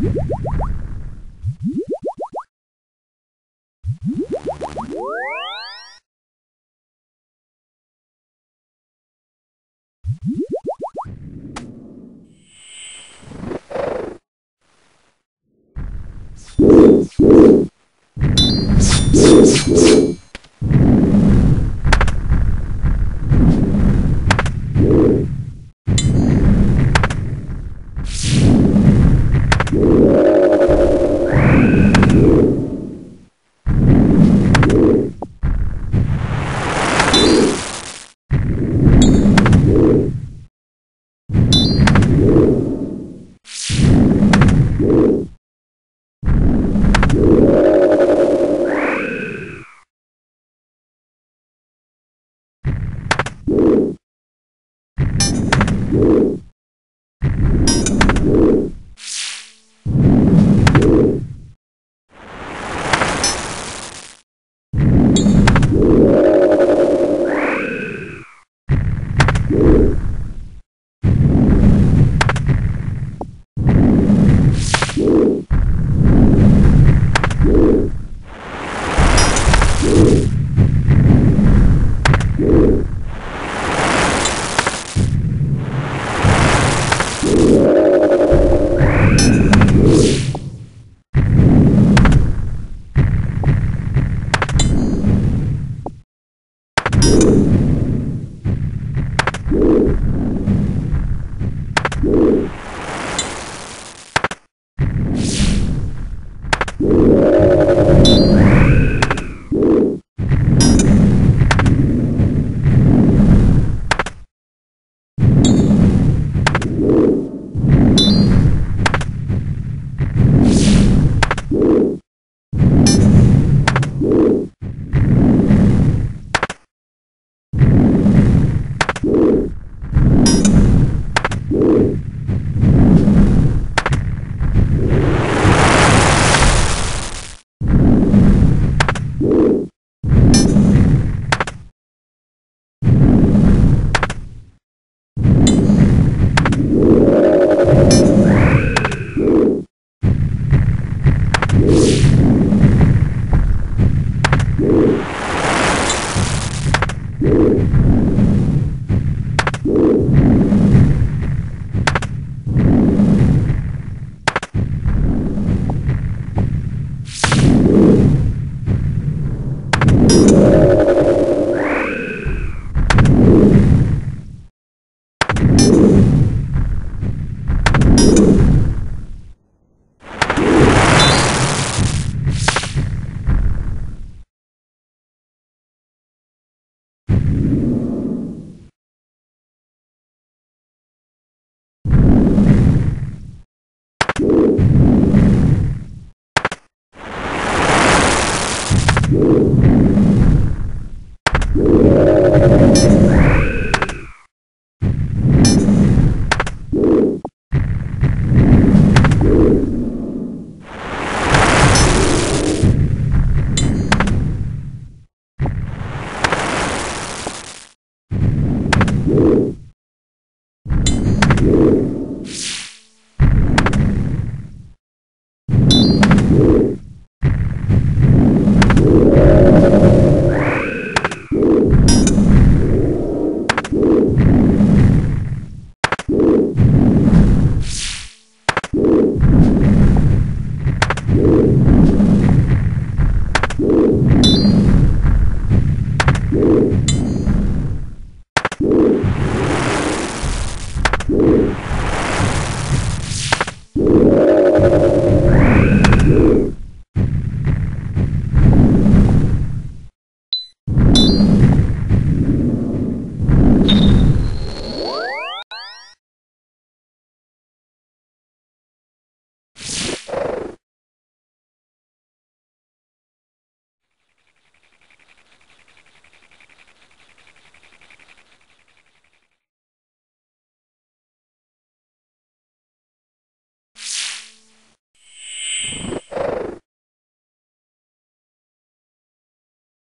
you you